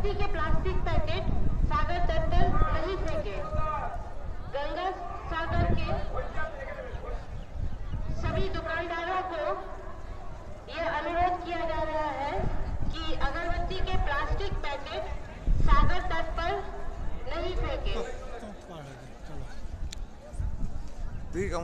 Plastic के plastic packet सागर तट पर नहीं फेंके गंगा सागर के सभी दुकानदारों को यह अनुरोध किया जा रहा है कि अगरबत्ती के प्लास्टिक पैकेट सागर तट पर नहीं फेंके। ठीक है?